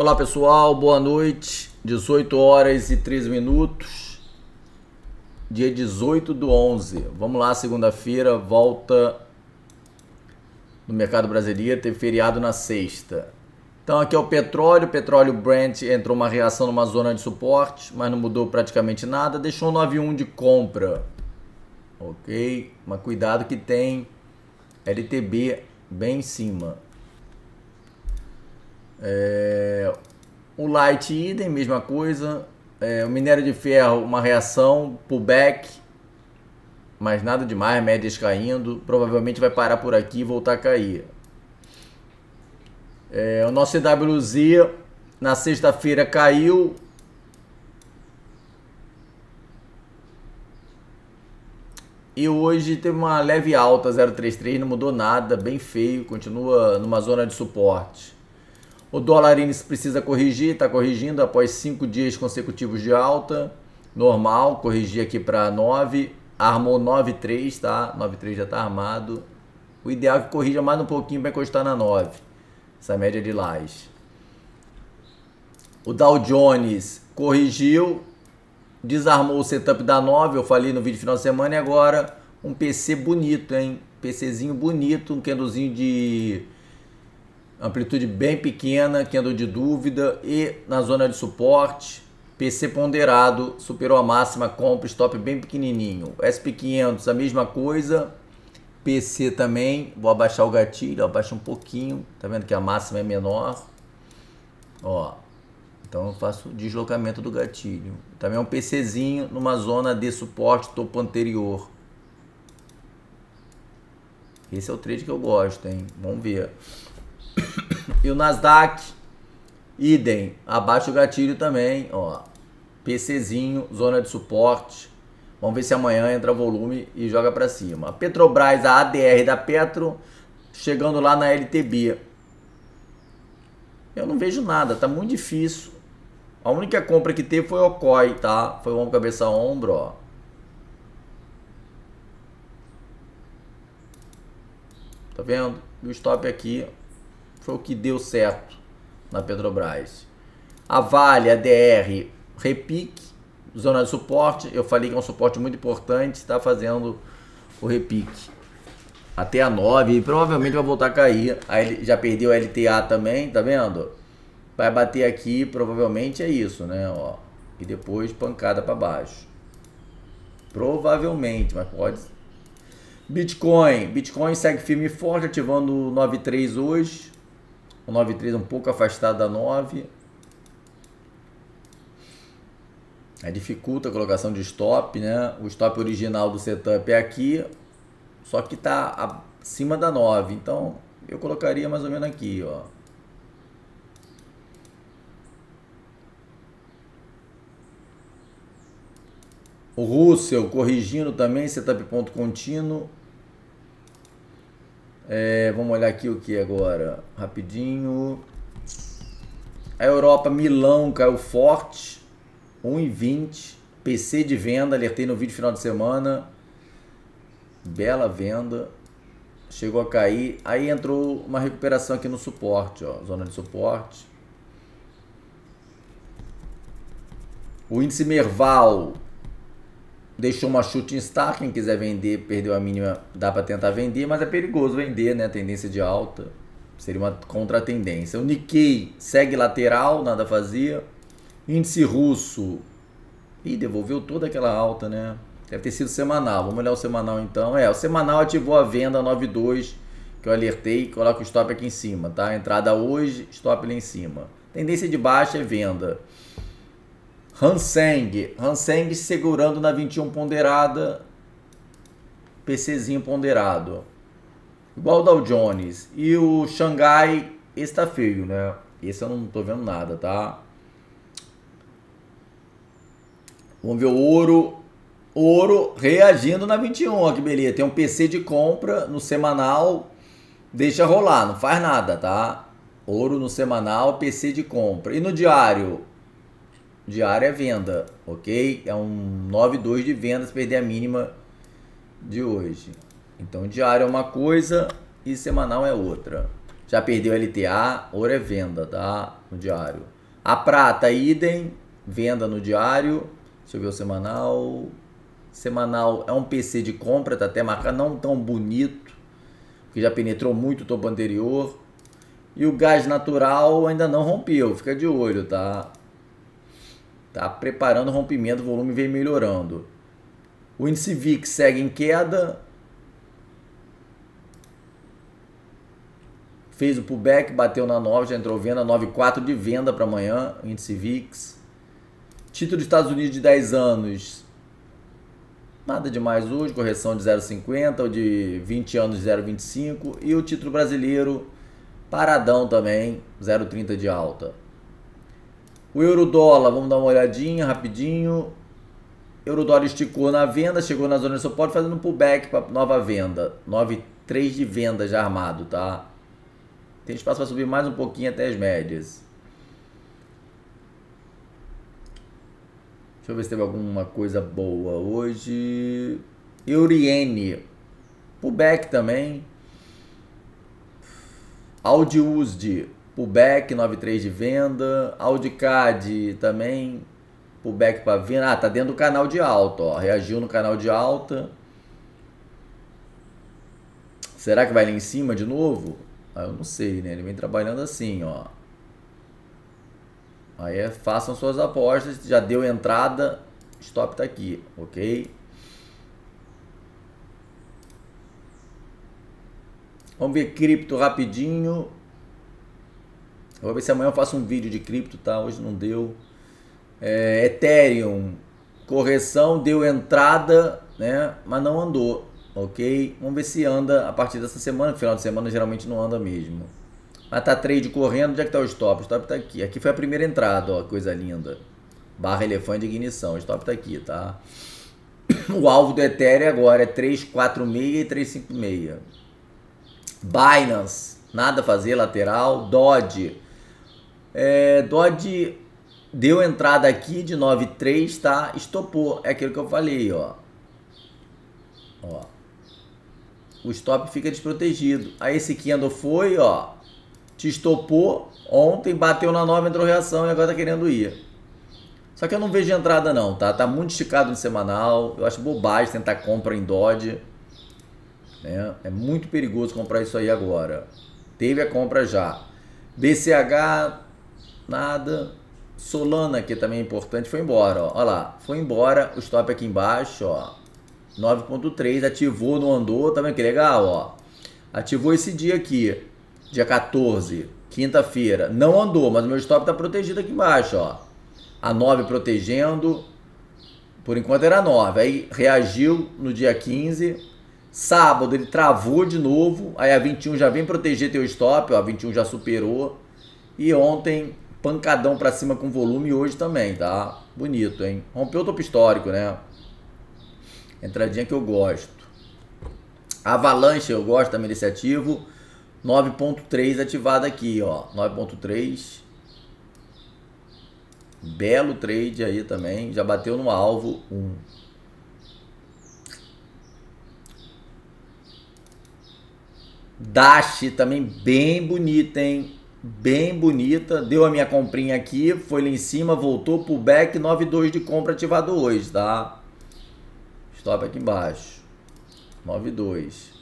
Olá pessoal, boa noite. 18 horas e 13 minutos. Dia 18 do 11. Vamos lá, segunda-feira, volta no mercado brasileiro. Teve feriado na sexta. Então aqui é o petróleo. Petróleo Brent entrou uma reação numa zona de suporte, mas não mudou praticamente nada. Deixou 9,1 de compra. Ok? Mas cuidado que tem LTB bem em cima. É, o light idem, mesma coisa. É, o minério de ferro, uma reação, pullback, mas nada demais, médias caindo. Provavelmente vai parar por aqui e voltar a cair. É, o nosso CWZ na sexta-feira caiu. E hoje teve uma leve alta, 0,33, não mudou nada, bem feio, continua numa zona de suporte. O dólar índice precisa corrigir, está corrigindo após cinco dias consecutivos de alta. Normal, corrigir aqui para 9. Armou 9,3, tá? 9,3 já está armado. O ideal é que corrija mais um pouquinho para encostar na 9. Essa média de laje. O Dow Jones corrigiu, desarmou o setup da 9, eu falei no vídeo final de semana, e agora um PC bonito, hein? PCzinho bonito, um candlezinho de amplitude bem pequena, que andou de dúvida e na zona de suporte, PC ponderado, superou a máxima, compra, stop bem pequenininho. SP500 a mesma coisa, PC também, vou abaixar o gatilho, abaixa um pouquinho, tá vendo que a máxima é menor, ó, então eu faço deslocamento do gatilho. Também é um PCzinho numa zona de suporte topo anterior. Esse é o trade que eu gosto, hein? Vamos ver. E o Nasdaq, idem, abaixo o gatilho também, ó. PCzinho, zona de suporte. Vamos ver se amanhã entra volume e joga para cima. A Petrobras, a ADR da Petro, chegando lá na LTB. Eu não vejo nada, tá muito difícil. A única compra que teve foi o COI, tá? Foi o cabeça, ombro, ó. Tá vendo? O stop aqui foi o que deu certo na Petrobras. A Vale, a DR, repique, zona de suporte. Eu falei que é um suporte muito importante, está fazendo o repique. Até a 9 e provavelmente vai voltar a cair. Aí já perdeu a LTA também, tá vendo? Vai bater aqui, provavelmente é isso, né? Ó. E depois pancada para baixo. Provavelmente, mas pode. Bitcoin. Bitcoin segue firme e forte, ativando o 93 hoje. O 93 um pouco afastado da 9. Aí dificulta a colocação de stop, né? O stop original do setup é aqui, só que está acima da 9. Então eu colocaria mais ou menos aqui, ó. O Russell corrigindo também, setup ponto contínuo. É, vamos olhar aqui o que agora, rapidinho. A Europa, Milão caiu forte, 1,20. PC de venda, alertei no vídeo final de semana. Bela venda. Chegou a cair. Aí entrou uma recuperação aqui no suporte, ó, zona de suporte. O índice Merval deixou uma chute em star, quem quiser vender, perdeu a mínima, dá para tentar vender, mas é perigoso vender, né? Tendência de alta. Seria uma contra-tendência. O Nikkei segue lateral, nada fazia. Índice russo. Ih, devolveu toda aquela alta, né? Deve ter sido semanal. Vamos olhar o semanal então. É, o semanal ativou a venda 92, que eu alertei. Coloca o stop aqui em cima, tá? Entrada hoje, stop lá em cima. Tendência de baixa é venda. Hanseng, Hanseng segurando na 21 ponderada, PCzinho ponderado. Igual o Dow Jones. E o Xangai, esse tá feio, né? Esse eu não tô vendo nada, tá? Vamos ver o ouro. Ouro reagindo na 21, ó, que beleza. Tem um PC de compra no semanal. Deixa rolar, não faz nada, tá? Ouro no semanal, PC de compra. E no diário, diária é venda, ok? É um 9,2 de vendas, perder a mínima de hoje. Então, diário é uma coisa e semanal é outra. Já perdeu LTA, ouro é venda, tá? No diário. A prata, idem, venda no diário. Deixa eu ver o semanal. Semanal é um PC de compra, tá até marcado, não tão bonito, porque já penetrou muito o topo anterior. E o gás natural ainda não rompeu, fica de olho, tá? Tá preparando o rompimento, o volume vem melhorando. O índice VIX segue em queda, fez o pullback, bateu na 9, já entrou venda, 9,4 de venda para amanhã, índice VIX. Título dos Estados Unidos de 10 anos, nada demais hoje, correção de 0,50, o de 20 anos de 0,25 e o título brasileiro paradão também, 0,30 de alta. O euro dólar, vamos dar uma olhadinha rapidinho. Euro dólar esticou na venda, chegou na zona de suporte fazendo um pullback para nova venda, 9,3 de venda já armado, tá? Tem espaço para subir mais um pouquinho até as médias. Deixa eu ver se teve alguma coisa boa hoje. Euriene. Pullback também. Audi Used. Pullback 93 de venda. Audicad também. Pullback para venda. Ah, tá dentro do canal de alta, ó. Reagiu no canal de alta. Será que vai lá em cima de novo? Ah, eu não sei, né? Ele vem trabalhando assim, ó. Aí é, façam suas apostas. Já deu entrada, stop tá aqui, ok? Vamos ver cripto rapidinho. Vou ver se amanhã eu faço um vídeo de cripto, tá? Hoje não deu. É, Ethereum, correção, deu entrada, né? Mas não andou ok? Vamos ver se anda a partir dessa semana, final de semana geralmente não anda mesmo. Mas tá trade correndo, onde é que tá o stop? O stop tá aqui. Aqui foi a primeira entrada, ó, coisa linda. Barra elefante de ignição, o stop tá aqui, tá? O alvo do Ethereum agora é 346 e 356. Binance, nada a fazer, lateral. Dodge. É, Dodge deu entrada aqui de 9,3, tá? Estopou. É aquilo que eu falei, ó. Ó o stop fica desprotegido. Aí esse candle foi, ó, te estopou ontem, bateu na nova, entrou reação e agora tá querendo ir. Só que eu não vejo entrada não, tá? Tá muito esticado no semanal. Eu acho bobagem tentar compra em Dodge. É, é muito perigoso comprar isso aí agora. Teve a compra já. BCH, nada. Solana, que também é importante, foi embora. Ó. Olha lá, foi embora. O stop aqui embaixo, ó. 9.3, ativou, não andou, tá vendo que legal, ó. Ativou esse dia aqui, dia 14, quinta-feira. Não andou, mas o meu stop tá protegido aqui embaixo, ó. A 9 protegendo, por enquanto era 9. Aí reagiu no dia 15. Sábado ele travou de novo, aí a 21 já vem proteger teu stop, ó, a 21 já superou. E ontem pancadão para cima com volume hoje também, tá? Bonito, hein? Rompeu o topo histórico, né? Entradinha que eu gosto. Avalanche, eu gosto também desse ativo. 9.3 ativado aqui, ó. 9.3. Belo trade aí também. Já bateu no alvo 1. Dash também bem bonita, hein? Bem bonita. Deu a minha comprinha aqui, foi lá em cima, voltou pro back 9.2 de compra ativado hoje, tá? Stop aqui embaixo. 92.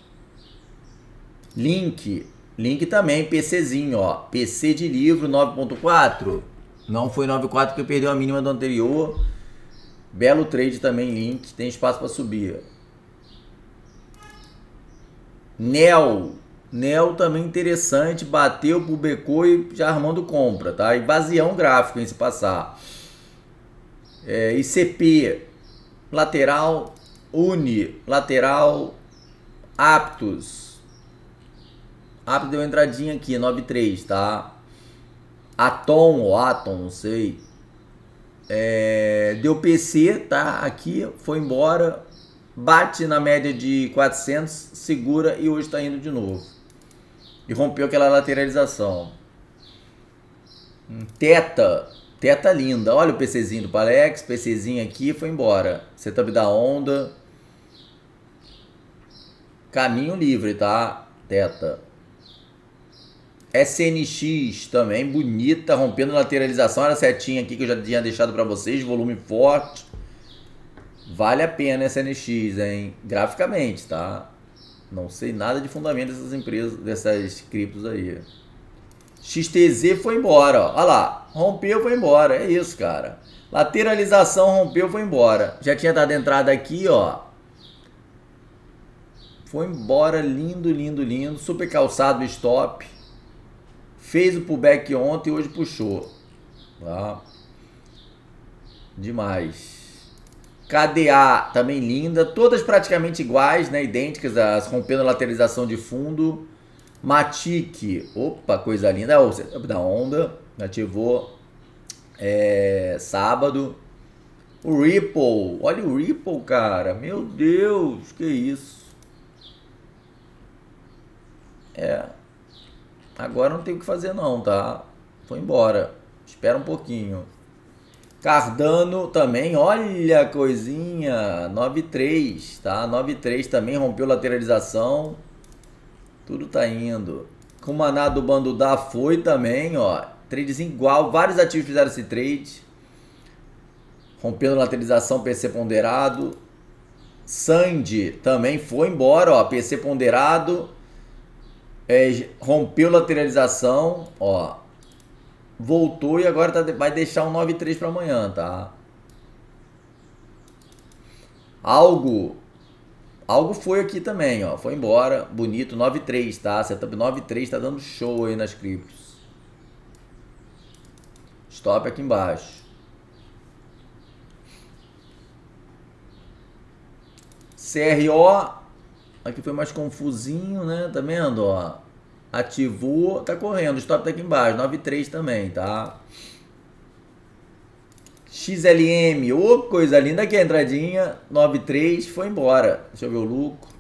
Link. Link também, PCzinho, ó. PC de livro 9.4. Não foi 9.4 porque perdeu a mínima do anterior. Belo trade também, link. Tem espaço para subir. Nel. Nel também interessante. Bateu, publicou e já armando compra, tá? Invasião gráfico, em se passar. É, ICP. Lateral Uni, lateral, aptos. Aptos deu entradinha aqui, 9.3, tá? Atom ou Atom, não sei. É, deu PC, tá? Aqui, foi embora. Bate na média de 400, segura e hoje está indo de novo. E rompeu aquela lateralização. Teta, teta linda. Olha o PCzinho do Palex, PCzinho aqui, foi embora. Setup da onda. Caminho livre, tá? Teta. SNX também, bonita, rompendo lateralização. Olha a setinha aqui que eu já tinha deixado para vocês, volume forte. Vale a pena essa NX, hein? Graficamente, tá? Não sei nada de fundamento dessas empresas, dessas criptos aí. XTZ foi embora, ó. Olha lá, rompeu, foi embora. É isso, cara. Lateralização rompeu, foi embora. Já tinha dado entrada aqui, ó. Foi embora, lindo, lindo, lindo. Super calçado stop. Fez o pullback ontem e hoje puxou. Tá? Demais. KDA também linda, todas praticamente iguais, né? Idênticas, as rompendo a lateralização de fundo. Matic, opa, coisa linda. É o setup da onda, ativou é, sábado. O Ripple, olha o Ripple, cara. Meu Deus, que isso. É. Agora não tem o que fazer não, tá? Foi embora. Espera um pouquinho. Cardano também, olha a coisinha, 9.3, tá? 9.3 também rompeu lateralização. Tudo tá indo. Kumaná do Bandudá foi também, ó. Trades igual, vários ativos fizeram esse trade. Rompendo lateralização, PC ponderado. Sandy também foi embora, ó. PC ponderado. É, rompeu lateralização, ó. Voltou e agora tá, vai deixar um 9.3 para amanhã, tá? Algo Algo foi aqui também, ó. Foi embora. Bonito, 9.3, tá? Setup 9.3 tá dando show aí nas criptos. Stop aqui embaixo. CRO. Aqui foi mais confusinho, né? Tá vendo, ó? Ativou, tá correndo. Stop tá aqui embaixo. 9.3 também, tá? XLM, ô oh, coisa linda aqui a entradinha, 93, foi embora. Deixa eu ver o lucro.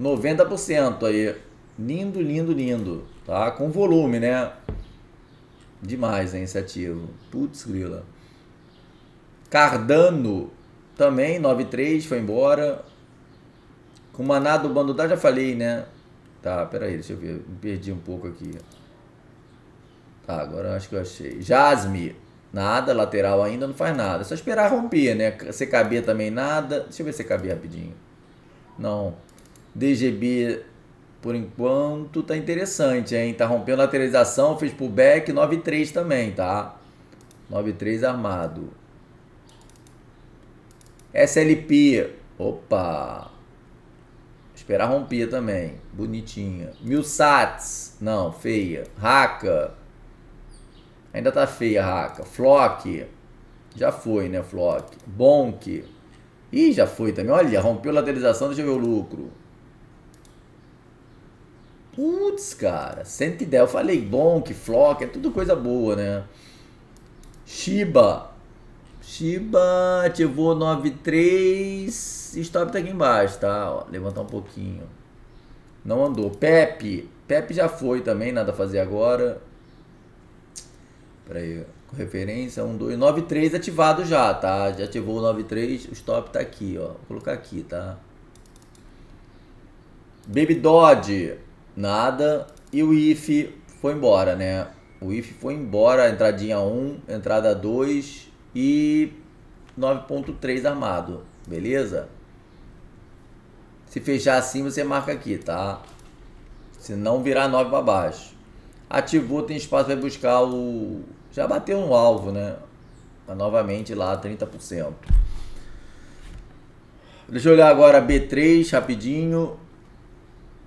90% aí. Lindo, lindo, lindo. Tá? Com volume, né? Demais, esse ativo. Putz, grila. Cardano também, 93, foi embora. Com Maná do Bandudá, já falei, né? Tá, peraí, deixa eu ver. Me perdi um pouco aqui. Tá, agora acho que eu achei. Jasme, nada, lateral ainda, não faz nada. É só esperar romper, né? CKB também nada. Deixa eu ver CKB rapidinho. Não. DGB, por enquanto, tá interessante, hein? Tá rompendo lateralização, fez pullback, 9.3 também, tá? 9.3 armado. SLP, opa. Esperar romper também, bonitinha. Milsats, não, feia. Raka, Ainda tá feia raca. Flock. Já foi, né, Flock? Bonk. Ih, já foi também. Olha, rompeu lateralização, deixa eu ver o lucro. Putz, cara. 110. Eu falei Bonk, Flock, é tudo coisa boa, né? Shiba. Shiba ativou 93. Stop tá aqui embaixo, tá? Ó, levantar um pouquinho. Não andou. Pepe. Pepe já foi também, nada a fazer agora. Peraí, com referência 1, 2, 9, 3 ativado já, tá? Já ativou o 9, 3, o stop tá aqui, ó. Vou colocar aqui, tá? Baby Dodge, nada. E o if foi embora, né? O if foi embora, entradinha 1, entrada 2 e 9.3 armado, beleza? Se fechar assim, você marca aqui, tá? Se não virar 9 para baixo. Ativou, tem espaço para buscar o já bateu no alvo, né? Tá novamente lá 30%. Deixa eu olhar agora B3 rapidinho.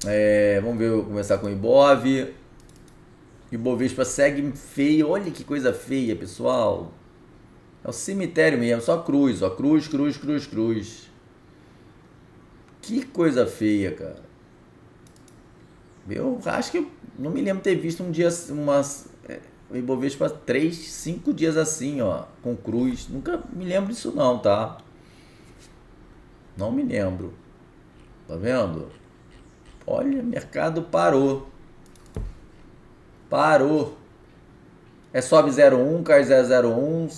É, vamos ver, começar com o Ibov. Ibovespa segue feio. Olha que coisa feia, pessoal. É o cemitério mesmo, só cruz, ó. Cruz, cruz, cruz, cruz. Que coisa feia, cara. Eu acho que eu não me lembro ter visto um dia umas o Ibovespa três, cinco dias assim, ó, com cruz. Nunca me lembro disso não, tá? Não me lembro. Tá vendo? Olha, mercado parou. Parou. É sobe 01, cai 001,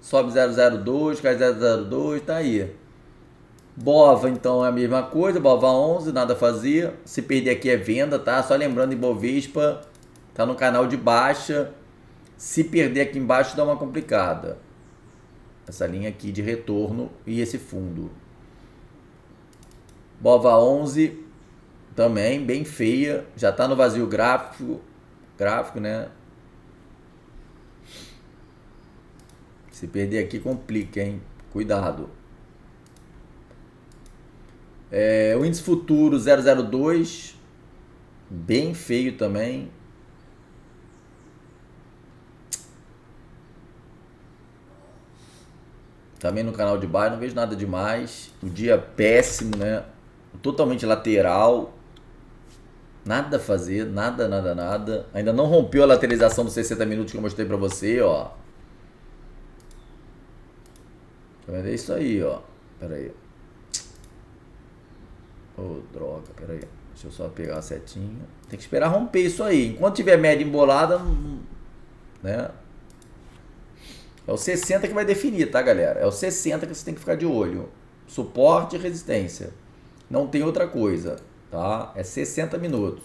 sobe 002, cai 002, tá aí. Bova, então, é a mesma coisa. Bova 11, nada a fazer. Se perder aqui é venda, tá? Só lembrando, Ibovespa tá no canal de baixa. Se perder aqui embaixo, dá uma complicada. Essa linha aqui de retorno e esse fundo. Bova 11, também bem feia. Já tá no vazio gráfico. Gráfico, né? Se perder aqui, complica, hein? Cuidado. É, o índice futuro 002, bem feio também. Também no canal de baixo, não vejo nada demais. O dia péssimo, né? Totalmente lateral. Nada a fazer, nada, nada, nada. Ainda não rompeu a lateralização dos 60 minutos que eu mostrei pra você, ó. É isso aí, ó. Pera aí. Ô, oh, droga, pera aí. Deixa eu só pegar a setinha. Tem que esperar romper isso aí. Enquanto tiver média embolada, né? É o 60 que vai definir, tá, galera? É o 60 que você tem que ficar de olho. Suporte e resistência. Não tem outra coisa, tá? É 60 minutos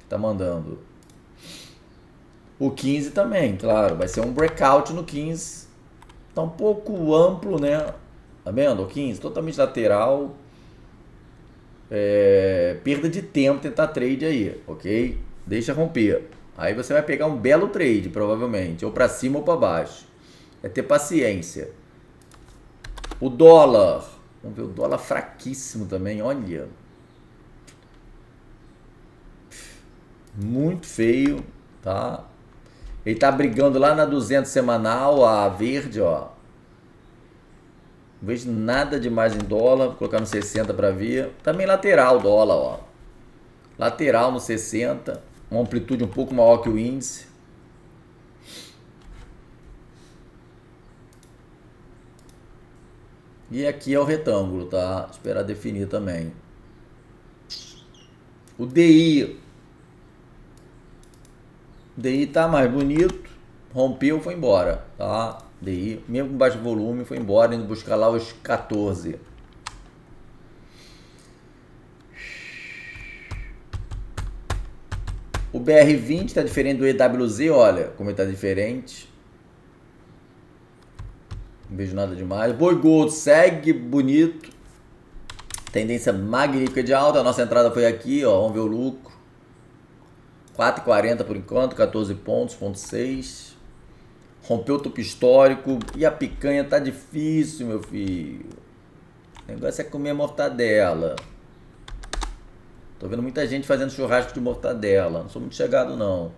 que tá mandando. O 15 também, claro. Vai ser um breakout no 15. Tá um pouco amplo, né? Tá vendo? O 15 totalmente lateral é, perda de tempo tentar trade aí, ok? Deixa romper. Aí você vai pegar um belo trade, provavelmente, ou para cima ou para baixo. É ter paciência. O dólar, vamos ver o dólar fraquíssimo também, olha. Muito feio, tá? Ele tá brigando lá na 200 semanal, a verde, ó. Não vejo nada demais em dólar. Vou colocar no 60 para ver. Também lateral dólar, ó. Lateral no 60. Uma amplitude um pouco maior que o índice. E aqui é o retângulo, tá? Esperar definir também. O DI. DI tá mais bonito. Rompeu, foi embora, tá? DI, mesmo com baixo volume, foi embora indo buscar lá os 14. O BR20 está diferente do EWZ, olha como ele está diferente. Não vejo nada demais. Boi Gold segue bonito. Tendência magnífica de alta. A nossa entrada foi aqui, ó. Vamos ver o lucro. 4,40 por enquanto, 14 pontos, ponto 6 rompeu o topo histórico e a picanha tá difícil, meu filho. O negócio é comer mortadela. Tô vendo muita gente fazendo churrasco de mortadela. Não sou muito chegado, não.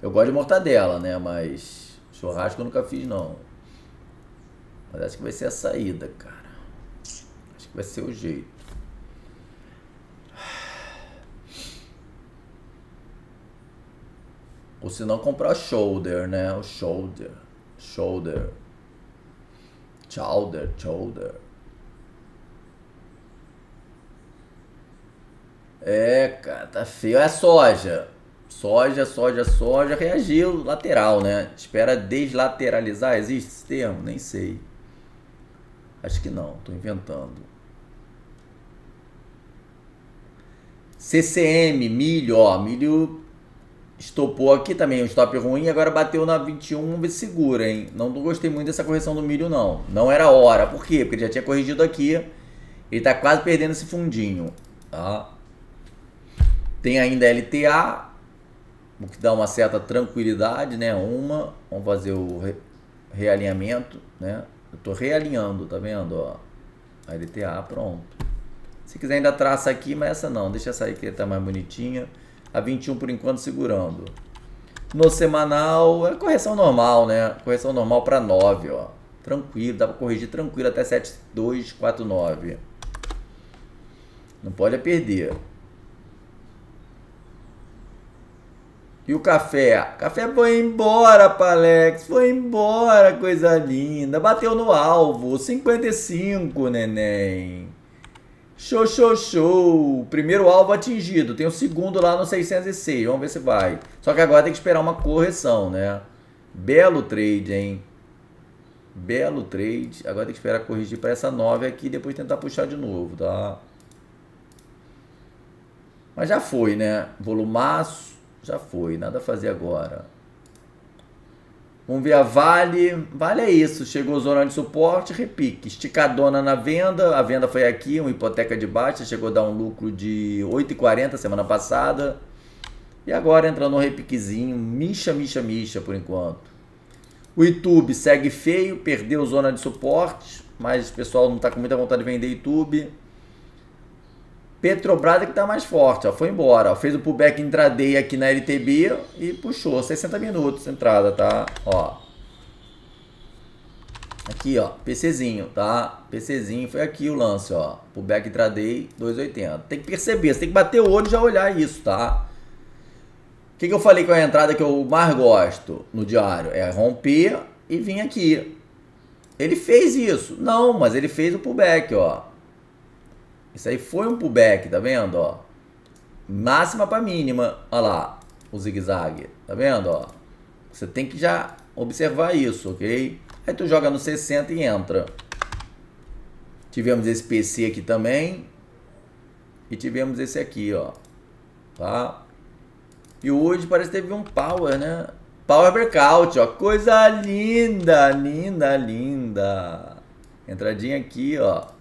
Eu gosto de mortadela, né? Mas churrasco eu nunca fiz, não. Mas acho que vai ser a saída, cara. Acho que vai ser o jeito. Ou se não comprar shoulder, né? O shoulder shoulder, shoulder, shoulder. É, cara, tá feio. É soja. Soja, soja, soja. Reagiu lateral, né? Espera deslateralizar. Existe esse termo? Nem sei. Acho que não. Tô inventando. CCM, milho, ó. Milho Estopou aqui também, um stop ruim, agora bateu na 21, vamos ver se segura, hein? Não gostei muito dessa correção do milho, não. Não era hora. Por quê? Porque ele já tinha corrigido aqui. Ele tá quase perdendo esse fundinho, tá? Tem ainda LTA, o que dá uma certa tranquilidade, né? Uma, vamos fazer o re realinhamento, né? Eu tô realinhando, tá vendo, ó? LTA, pronto. Se quiser ainda traça aqui, mas essa não, deixa essa aí que tá mais bonitinha a 21 por enquanto segurando. No semanal, é correção normal, né? Correção normal para 9, ó. Tranquilo, dá para corrigir tranquilo até 7249. Não pode perder. E o café? Café foi embora, Palex. Foi embora, coisa linda. Bateu no alvo. 55, neném. Show, show, show. Primeiro alvo atingido. Tem o segundo lá no 606. Vamos ver se vai. Só que agora tem que esperar uma correção, né? Belo trade, hein? Belo trade. Agora tem que esperar corrigir para essa 9 aqui e depois tentar puxar de novo, tá? Mas já foi, né? Volumaço, já foi. Nada a fazer agora. Vamos ver a Vale. Vale é isso. Chegou zona de suporte, repique. Esticadona na venda. A venda foi aqui, uma hipoteca de baixa. Chegou a dar um lucro de 8,40 semana passada. E agora entrando no repiquezinho. Micha, micha, micha por enquanto. O YouTube segue feio, perdeu zona de suporte. Mas o pessoal não está com muita vontade de vender YouTube. Petrobras é que está mais forte, ó, foi embora. Ó, fez o pullback intraday aqui na LTB e puxou 60 minutos entrada, tá? Ó. Aqui, ó, PCzinho, tá? PCzinho foi aqui o lance, ó. Pullback intraday 2,80. Tem que perceber, você tem que bater o olho e já olhar isso, tá? O que, que eu falei com a entrada que eu mais gosto no diário? É romper e vir aqui. Ele fez isso? Não, mas ele fez o pullback, ó. Isso aí foi um pullback, tá vendo, ó? Máxima para mínima, olha lá, o zigue-zague, tá vendo, ó? Você tem que já observar isso, ok? Aí tu joga no 60 e entra. Tivemos esse PC aqui também. E tivemos esse aqui, ó. Tá? E hoje parece que teve um power, né? Power breakout, ó. Coisa linda, linda, linda. Entradinha aqui, ó.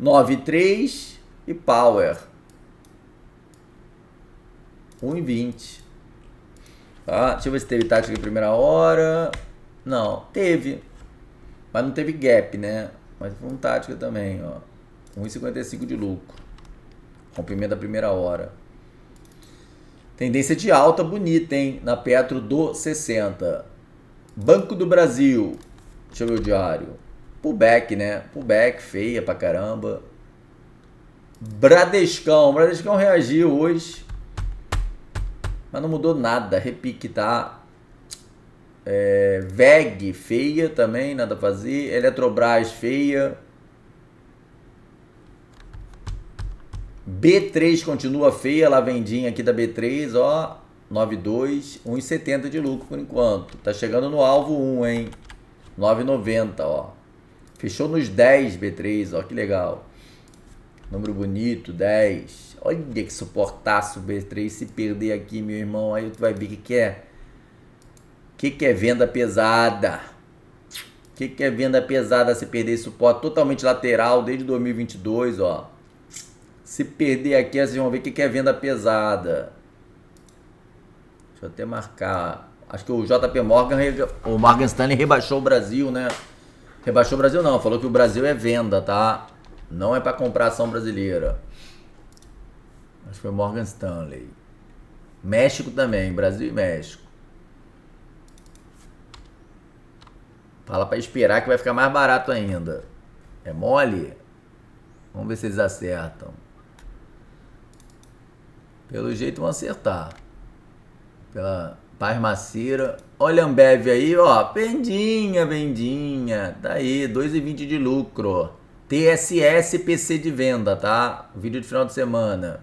9,3 e Power 1,20. Tá? Deixa eu ver se teve tática em primeira hora. Não, teve. Mas não teve gap, né? Mas foi um tática também, ó. 1,55 de lucro. Rompimento da primeira hora. Tendência de alta bonita, hein? Na Petro do 60. Banco do Brasil. Deixa eu ver o diário. Pullback, né? Pullback, feia pra caramba. Bradescão. Bradescão reagiu hoje. Mas não mudou nada. Repique, tá? É, VEG, feia também, nada a fazer. Eletrobras, feia. B3 continua feia, lá vendinha aqui da B3, ó. 92, 1,70 de lucro por enquanto. Tá chegando no alvo 1, hein? 9,90, ó. Fechou nos 10 B3, ó, que legal. Número bonito, 10. Olha que suportaço B3. Se perder aqui, meu irmão, aí tu vai ver o que, que é. O que, que é venda pesada? O que, que é venda pesada se perder suporte totalmente lateral desde 2022, ó. Se perder aqui, vocês vão ver o que, que é venda pesada. Deixa eu até marcar. Acho que o JP Morgan, o Morgan Stanley rebaixou o Brasil, né? Rebaixou o Brasil não, falou que o Brasil é venda, tá? Não é para comprar ação brasileira. Acho que foi Morgan Stanley. México também, Brasil e México. Fala para esperar que vai ficar mais barato ainda. É mole? Vamos ver se eles acertam. Pelo jeito vão acertar. Pela Paz Maceira. Olha a Ambev aí, ó. Vendinha, vendinha. Tá aí, 2,20 de lucro. TSS PC de venda, tá? Vídeo de final de semana.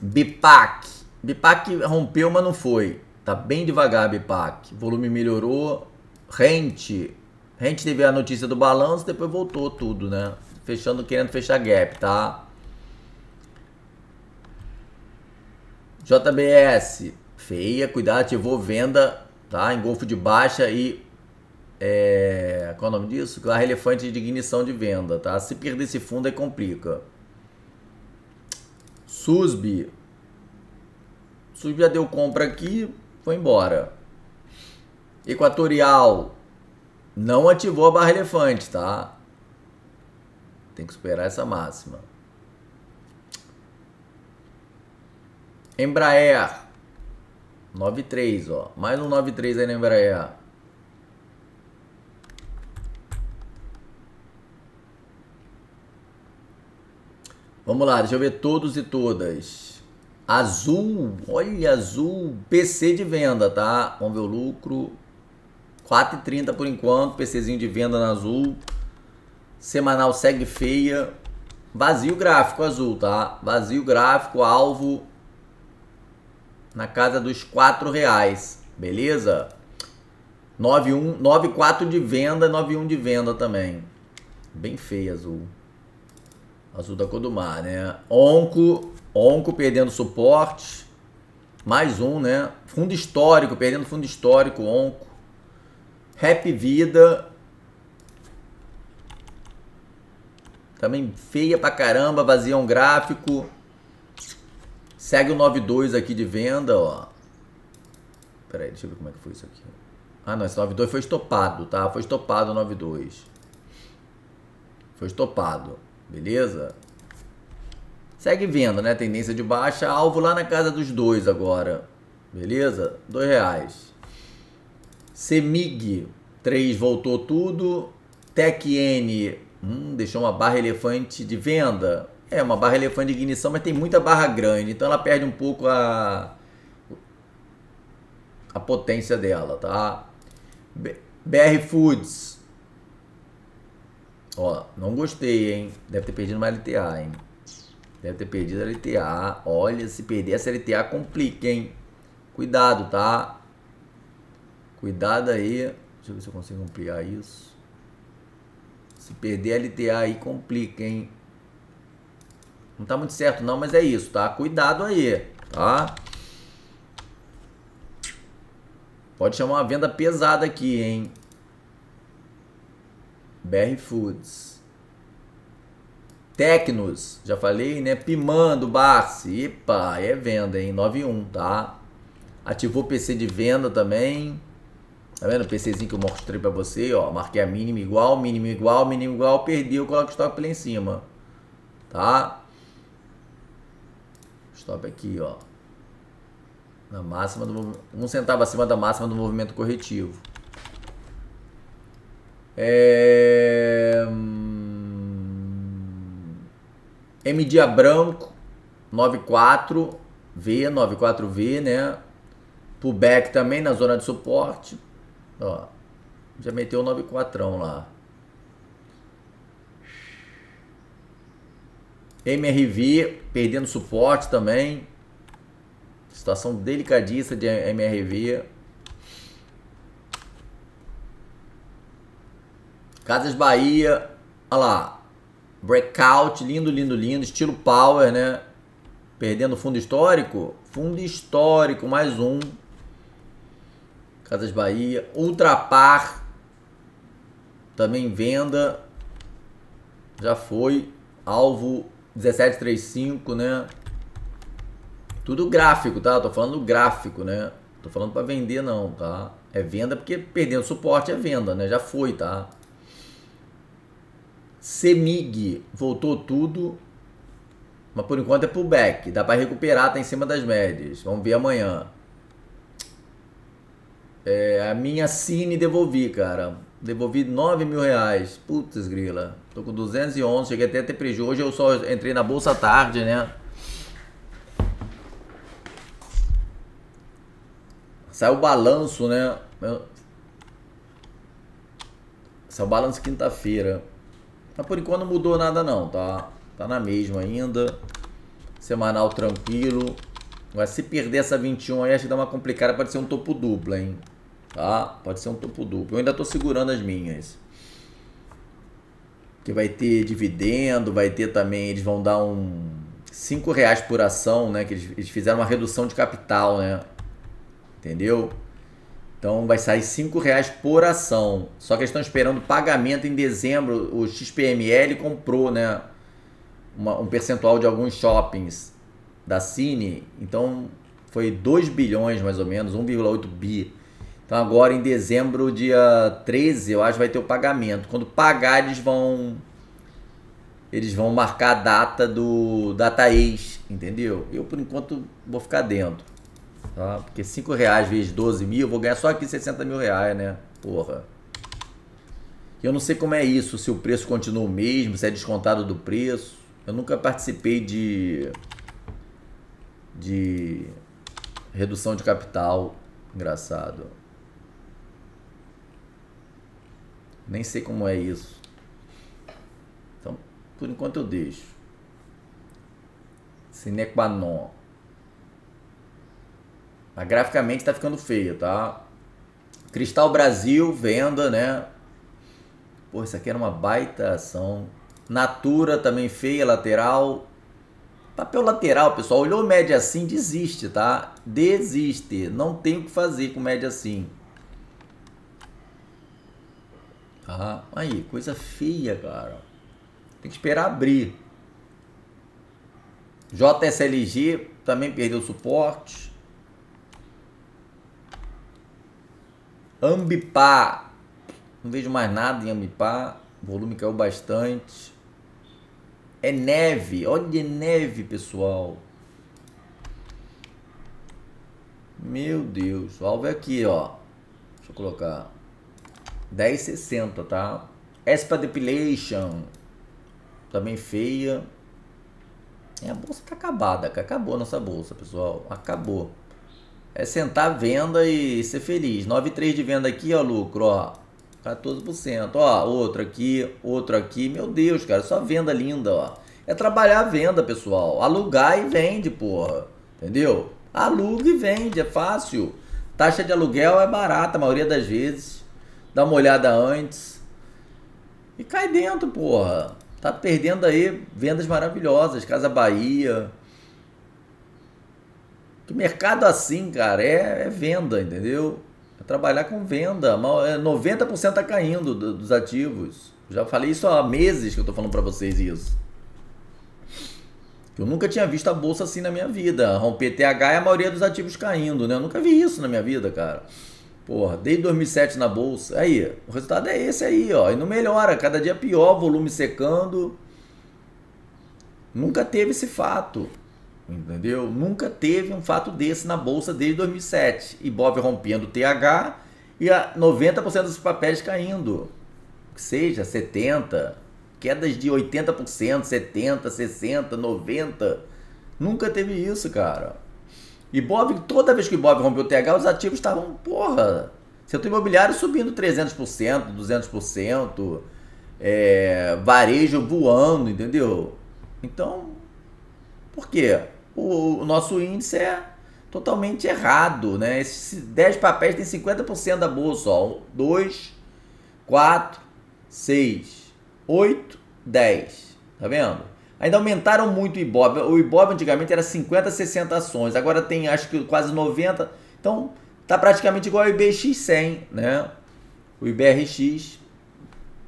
Bipac. Bipac rompeu, mas não foi. Tá bem devagar, Bipac. Volume melhorou. Rente. Rente teve a notícia do balanço, depois voltou tudo, né? Fechando, querendo fechar gap, tá? JBS, feia, cuidado, ativou venda, tá? Engolfo de baixa e. É, qual é o nome disso? Claro, elefante de ignição de venda, tá? Se perder esse fundo aí complica. SUSB. SUSB já deu compra aqui, foi embora. Equatorial. Não ativou a barra elefante, tá? Tem que superar essa máxima. Embraer 93, ó. Mais um 93 aí na Embraer. Vamos lá, deixa eu ver todos e todas. Azul, olha azul, PC de venda, tá? Vamos ver o lucro. 4,30 por enquanto, PCzinho de venda na azul. Semanal segue feia. Vazio gráfico azul, tá? Vazio gráfico, alvo na casa dos quatro reais, beleza? 91, 94 de venda, 91 de venda também. Bem feio azul. Azul da cor do mar, né? Onco, Onco perdendo suporte. Mais um, né? Fundo histórico, perdendo fundo histórico, Onco. Rap Vida. Também feia pra caramba, vazia um gráfico. Segue o 92 aqui de venda, ó. Pera aí, deixa eu ver como é que foi isso aqui. Ah, não, esse 92 foi estopado, tá? Foi estopado o 92. Foi estopado, beleza? Segue venda, né? Tendência de baixa, alvo lá na casa dos dois agora. Beleza? Dois reais. Semig 3 voltou tudo. TecN hum, deixou uma barra elefante de venda. É, uma barra elefante de ignição, mas tem muita barra grande. Então ela perde um pouco a, a potência dela, tá? BR Foods. Ó, não gostei, hein? Deve ter perdido uma LTA, hein? Deve ter perdido a LTA. Olha, se perder essa LTA complica, hein? Cuidado, tá? Cuidado aí. Deixa eu ver se eu consigo ampliar isso. Se perder a LTA aí, complica, hein? Não tá muito certo não, mas é isso, tá? Cuidado aí, tá? Pode chamar uma venda pesada aqui, hein? BR Foods. Tecnos, já falei, né? Pimando, Barsi. Epa, é venda, hein? 91, tá? Ativou PC de venda também. Tá vendo o PCzinho que eu mostrei pra você, ó. Marquei a mínima igual, mínimo igual, mínimo igual, perdi, eu coloco o stop lá em cima. Tá? Stop aqui, ó. Na máxima do um centavo acima da máxima do movimento corretivo. É... M dia branco 94V, 94V, né? Pullback também na zona de suporte. Ó, já meteu o 94 lá. MRV perdendo suporte também. Situação delicadíssima de MRV. Casas Bahia, olha lá. Breakout, lindo, lindo, lindo. Estilo Power, né? Perdendo fundo histórico. Fundo histórico, mais um. Casas Bahia. Ultrapar. Também venda. Já foi. Alvo 1735, né? Tudo gráfico, tá? tô falando gráfico, né? Tô falando para vender não, tá? É venda porque perdendo suporte é venda, né? Já foi, tá? Semig voltou tudo, mas por enquanto é pullback. Dá para recuperar, tá em cima das médias. Vamos ver amanhã. É, a minha Cine devolvi, cara. Devolvi 9 mil reais. Putz, grila. Tô com 211, cheguei até a ter prejuízo. Hoje eu só entrei na bolsa tarde, né? Saiu o balanço, né? Saiu o balanço quinta-feira. Mas por enquanto não mudou nada não, tá? Tá na mesma ainda. Semanal tranquilo. Mas se perder essa 21 aí, acho que dá uma complicada. Pode ser um topo duplo, hein? Tá? Pode ser um topo duplo. Eu ainda tô segurando as minhas. Que vai ter dividendo, vai ter também... Eles vão dar um... 5 reais por ação, né? Que eles, eles fizeram uma redução de capital, né? entendeu? Então vai sair 5 reais por ação. Só que eles estão esperando pagamento em dezembro. O XPML comprou, né? Uma, um percentual de alguns shoppings da Cine. Então foi 2 bilhões mais ou menos, 1,8 bi. Então agora em dezembro, dia 13, eu acho vai ter o pagamento. Quando pagar, eles vão eles vão marcar a data do data ex, entendeu? Eu por enquanto vou ficar dentro. Tá? Porque 5 reais vezes 12 mil, eu vou ganhar só aqui 60 mil reais, né? Porra. Eu não sei como é isso, se o preço continua o mesmo, se é descontado do preço. Eu nunca participei de. de. redução de capital. Engraçado. Nem sei como é isso. Então, por enquanto eu deixo. Sine qua mas graficamente tá ficando feio, tá? Cristal Brasil, venda, né? Pô, isso aqui era uma baita ação. Natura também feia, lateral. Papel lateral, pessoal. Olhou média assim, desiste, tá? Desiste. Não tem o que fazer com média assim. Ah, aí, coisa feia, cara. Tem que esperar abrir. JSLG também perdeu suporte. Ambipar. Não vejo mais nada em Ambipar. O volume caiu bastante. É neve. Olha neve, pessoal. Meu Deus. O alvo é aqui, ó. Deixa eu colocar. 10,60, tá? Espa Depilation. Também feia. É, a bolsa tá acabada. Acabou a nossa bolsa, pessoal. Acabou. É sentar venda e ser feliz. 9,3 de venda aqui, ó, lucro, ó. 14%. Ó, outro aqui, outro aqui. Meu Deus, cara, só venda linda, ó. É trabalhar a venda, pessoal. Alugar e vende, porra. Entendeu? Aluga e vende, é fácil. Taxa de aluguel é barata a maioria das vezes. Dá uma olhada antes. E cai dentro, porra. Tá perdendo aí vendas maravilhosas. Casa Bahia. Que mercado assim, cara, é, é venda, entendeu? É trabalhar com venda. 90% é, tá caindo dos ativos. Já falei isso há meses que eu tô falando para vocês isso. Eu nunca tinha visto a bolsa assim na minha vida. Romper TH e a maioria dos ativos caindo, né? Eu nunca vi isso na minha vida, cara. Porra, desde 2007 na bolsa. Aí, o resultado é esse aí, ó. E não melhora, cada dia pior, volume secando. Nunca teve esse fato. Entendeu? Nunca teve um fato desse na bolsa desde 2007. Ibov rompendo TH e a 90% dos papéis caindo. Que seja 70, quedas de 80%, 70, 60, 90. Nunca teve isso, cara. Ibov, toda vez que o Ibov rompeu o TH, os ativos estavam, porra, setor imobiliário subindo 300%, 200%, é, varejo voando, entendeu? Então, por quê? O, o, nosso índice é totalmente errado, né? Esses 10 papéis tem 50% da bolsa, ó. 2, 4, 6, 8, 10. Tá vendo? Ainda aumentaram muito o Ibob. O Ibob antigamente era 50, 60 ações. Agora tem acho que quase 90. Então tá praticamente igual ao IBX 100, né? O IBRX.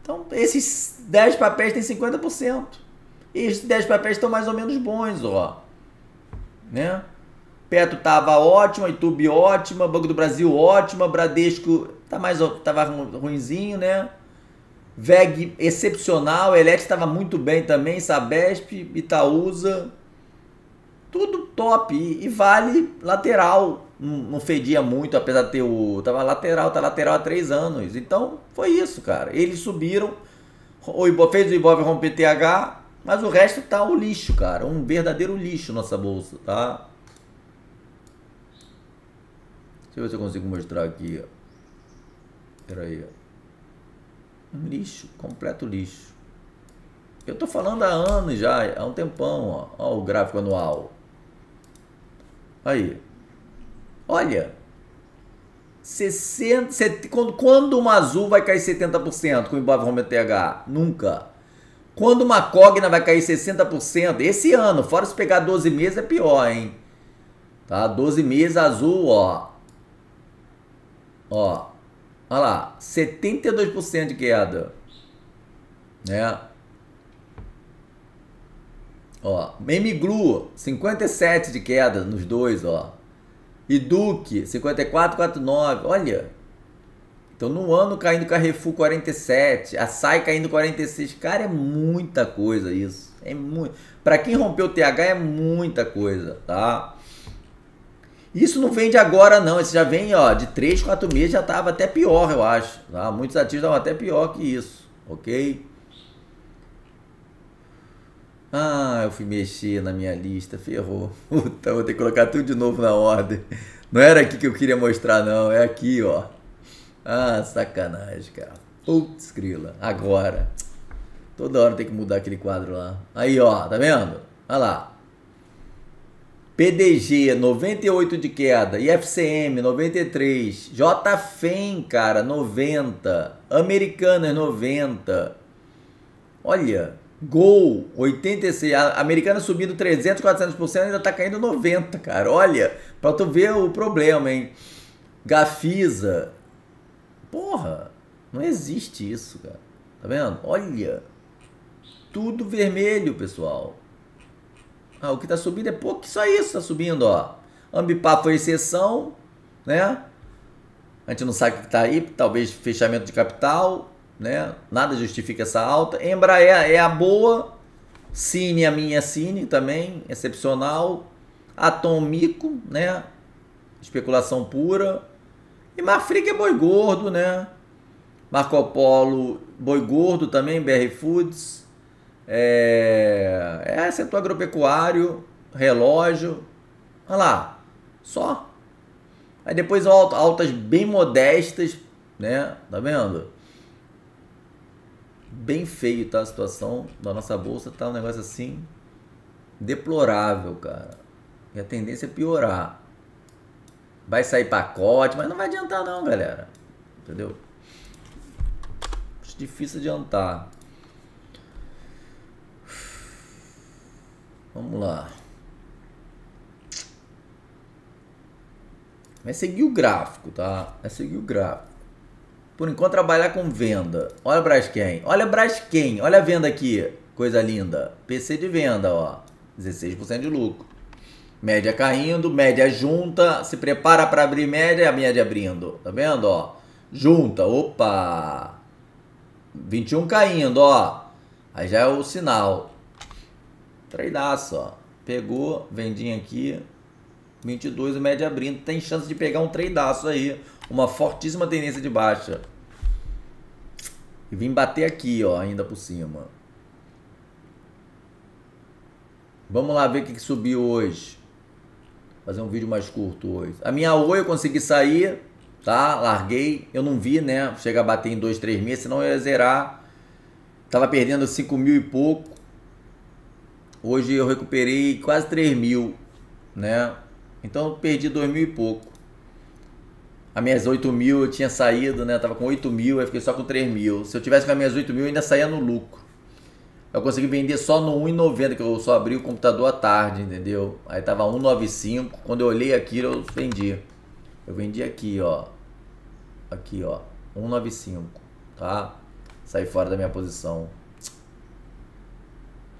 Então esses 10 papéis têm 50%. E esses 10 papéis estão mais ou menos bons, ó. Né? Petro tava ótima, YouTube ótima, Banco do Brasil ótima, Bradesco tá mais tava ruinzinho, né? VEG excepcional, Elet estava muito bem também, Sabesp, Itaúsa, tudo top e, e vale lateral, não, não, fedia muito, apesar de ter o tava lateral, tá lateral há três anos, então foi isso, cara. Eles subiram, o Ibov, fez o Ibov romper TH, mas o resto tá o lixo, cara, um verdadeiro lixo nossa bolsa, tá? Deixa eu ver se eu consigo mostrar aqui. Peraí, ó. Um lixo, completo lixo. Eu tô falando há anos já, há um tempão, ó. ó o gráfico anual. Aí. Olha. 60, 70, quando, quando uma azul vai cair 70% com o Ibov TH? Nunca. Quando uma Cogna vai cair 60%? Esse ano, fora se pegar 12 meses é pior, hein? Tá? 12 meses azul, ó. Ó. Olha lá, 72% de queda. Né? Ó, Memiglu, 57 de queda nos dois, ó. E Duque, 54,49. Olha. Então, no ano caindo Carrefour 47, a SAI caindo 46. Cara, é muita coisa isso. É muito. Para quem rompeu o TH é muita coisa, tá? Isso não vem de agora, não. Isso já vem, ó, de 3, 4 meses já estava até pior, eu acho. Tá? Muitos ativos estavam até pior que isso, ok? Ah, eu fui mexer na minha lista, ferrou. Puta, vou ter que colocar tudo de novo na ordem. Não era aqui que eu queria mostrar, não. É aqui, ó. Ah, sacanagem, cara. Putz, grila. Agora. Toda hora tem que mudar aquele quadro lá. Aí, ó, tá vendo? Olha lá. PDG 98 de queda, IFCM 93, JFEM, cara, 90, Americanas 90. Olha, Gol 86, a Americana subindo 300, 400%, ainda tá caindo 90, cara. Olha, pra tu ver o problema, hein? Gafisa. Porra, não existe isso, cara. Tá vendo? Olha. Tudo vermelho, pessoal. Ah, o que está subindo é pouco, só isso está subindo, ó. Ambipar foi exceção, né? A gente não sabe o que está aí, talvez fechamento de capital, né? Nada justifica essa alta. Embraer é a boa, Cine a minha Cine também, excepcional. Atom Mico, né? Especulação pura. E Marfrig é boi gordo, né? Marco Polo, boi gordo também, BR Foods. É, é setor agropecuário, relógio. Olha lá, só. Aí depois altas bem modestas, né? Tá vendo? Bem feio tá a situação da nossa bolsa, tá um negócio assim deplorável, cara. E a tendência é piorar. Vai sair pacote, mas não vai adiantar não, galera. Entendeu? Difícil adiantar. Vamos lá. Vai seguir o gráfico, tá? Vai seguir o gráfico. Por enquanto, trabalhar com venda. Olha Braskem. Olha Braskem. Olha a venda aqui. Coisa linda. PC de venda, ó. 16% de lucro. Média caindo, média junta. Se prepara para abrir média, a média abrindo. Tá vendo, ó? Junta. Opa! 21 caindo, ó. Aí já é o sinal. Tradeaço, ó. Pegou, vendinha aqui. 22, o média abrindo. Tem chance de pegar um tradeaço aí. Uma fortíssima tendência de baixa. E vim bater aqui, ó, ainda por cima. Vamos lá ver o que, que subiu hoje. Fazer um vídeo mais curto hoje. A minha Oi eu consegui sair, tá? Larguei. Eu não vi, né? Chegar a bater em 2, 3 meses, senão eu ia zerar. Tava perdendo 5 mil e pouco. Hoje eu recuperei quase 3 mil, né? Então perdi 2 mil e pouco. As minhas 8 mil eu tinha saído, né? Eu tava com 8 mil, eu fiquei só com 3 mil. Se eu tivesse com as minhas 8 mil, eu ainda saía no lucro. Eu consegui vender só no 1,90, que eu só abri o computador à tarde, entendeu? Aí tava 1,95. Quando eu olhei aquilo, eu vendi. Eu vendi aqui, ó. Aqui, ó. 1,95, tá? Saí fora da minha posição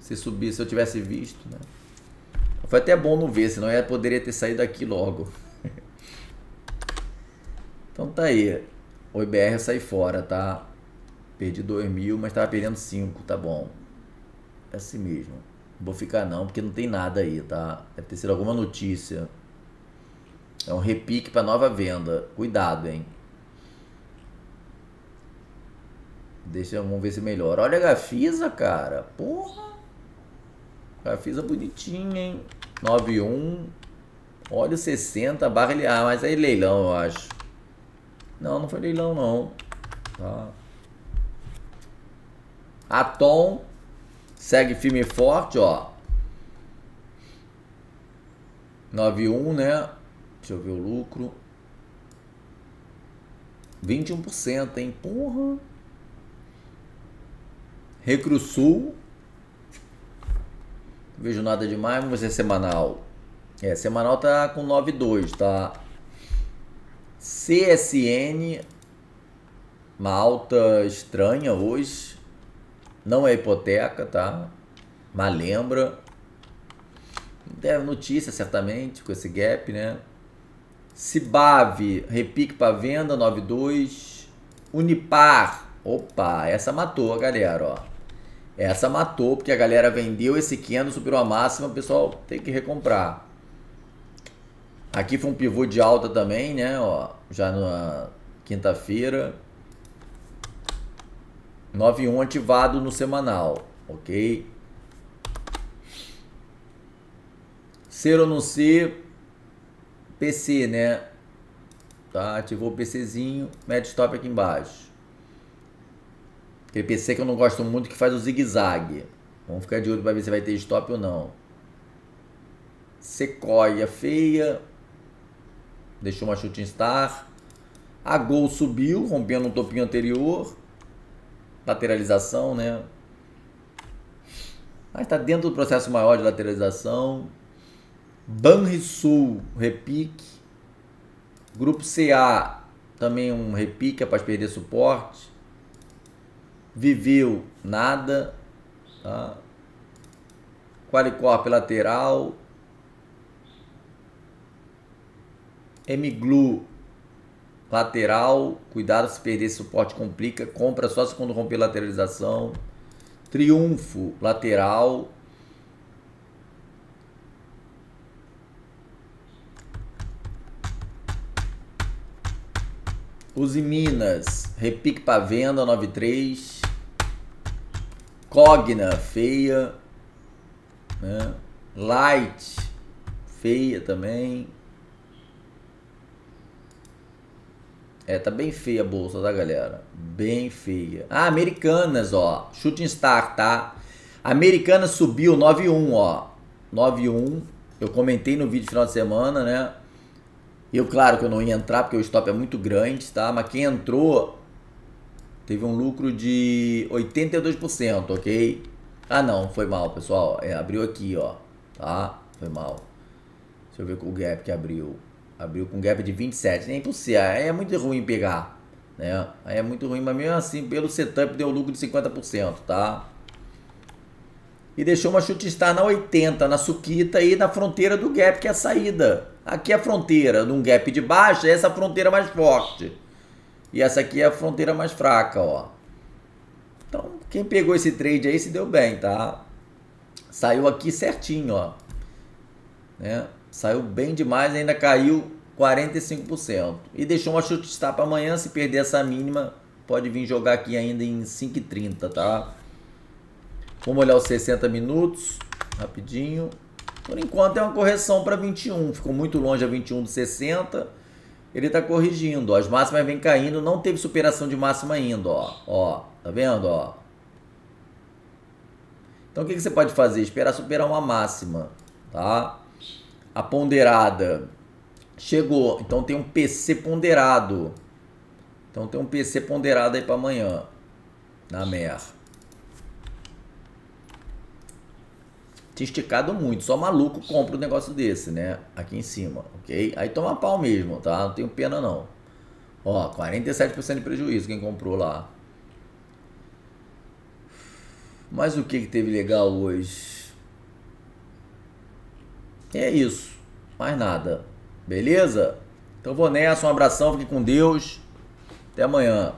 se subir, se eu tivesse visto, né? Foi até bom não ver, senão eu poderia ter saído aqui logo. então tá aí. O IBR eu saí fora, tá? Perdi 2 mil, mas tava perdendo 5, tá bom. É assim mesmo. Não vou ficar não, porque não tem nada aí, tá? Deve ter sido alguma notícia. É um repique para nova venda. Cuidado, hein? Deixa, vamos ver se melhora. Olha a Gafisa, cara. Porra. Gafisa bonitinha, hein? 91. Olha o 60 barra ele. Ah, mas aí leilão, eu acho. Não, não foi leilão, não. Tá. Atom. Segue firme e forte, ó. 91, né? Deixa eu ver o lucro. 21%, hein? Porra. Recrusul vejo nada demais, vamos ver é semanal. É, semanal tá com 9,2, tá? CSN, uma alta estranha hoje. Não é hipoteca, tá? Mas lembra. Deve notícia, certamente, com esse gap, né? Cibave, repique para venda, 9,2. Unipar, opa, essa matou galera, ó. Essa matou, porque a galera vendeu esse candle, superou a máxima, o pessoal tem que recomprar. Aqui foi um pivô de alta também, né? Ó, já na quinta-feira. 9.1 ativado no semanal, ok? Ser ou não ser, PC, né? Tá, ativou o PCzinho, médio stop aqui embaixo. Aquele PC que eu não gosto muito que faz o zigue-zague. Vamos ficar de olho para ver se vai ter stop ou não. Sequoia feia. Deixou uma shooting star. A Gol subiu, rompendo um topinho anterior. Lateralização, né? Mas está dentro do processo maior de lateralização. Banrisul, repique. Grupo CA, também um repique após perder suporte. Viveu, nada. Tá? Qualicorp lateral. Mglu lateral. Cuidado se perder suporte complica. Compra só se quando romper lateralização. Triunfo lateral. Use Minas, repique para venda 93. Cogna, feia. Né? Light, feia também. É, tá bem feia a bolsa, tá, galera? Bem feia. Ah, Americanas, ó. Shooting Star, tá? Americanas subiu 9-1, ó. 9-1. Eu comentei no vídeo final de semana, né? Eu, claro que eu não ia entrar porque o stop é muito grande, tá? Mas quem entrou teve um lucro de 82%, ok? Ah, não, foi mal, pessoal. É, abriu aqui, ó. Tá? Foi mal. Deixa eu ver com o gap que abriu. Abriu com gap de 27. Nem possível. Aí é muito ruim pegar. Né? Aí é muito ruim, mas mesmo assim, pelo setup, deu lucro de 50%, tá? E deixou uma chute estar na 80, na suquita e na fronteira do gap, que é a saída. Aqui é a fronteira, num gap de baixa, essa é a fronteira mais forte. E essa aqui é a fronteira mais fraca, ó. Então, quem pegou esse trade aí se deu bem, tá? Saiu aqui certinho, ó. Né? Saiu bem demais, ainda caiu 45%. E deixou uma chute estar para amanhã, se perder essa mínima, pode vir jogar aqui ainda em 5,30, tá? Vamos olhar os 60 minutos, rapidinho. Por enquanto é uma correção para 21. Ficou muito longe a 21 de 60. Ele está corrigindo. Ó. As máximas vêm caindo. Não teve superação de máxima ainda. Ó. ó tá vendo? Ó. Então o que, que você pode fazer? Esperar superar uma máxima. Tá? A ponderada chegou. Então tem um PC ponderado. Então tem um PC ponderado aí para amanhã. Na MER. Tinha esticado muito. Só maluco compra um negócio desse, né? Aqui em cima, ok? Aí toma pau mesmo, tá? Não tenho pena não. Ó, 47% de prejuízo quem comprou lá. Mas o que, que teve legal hoje? É isso. Mais nada. Beleza? Então vou nessa. Um abração. Fique com Deus. Até amanhã.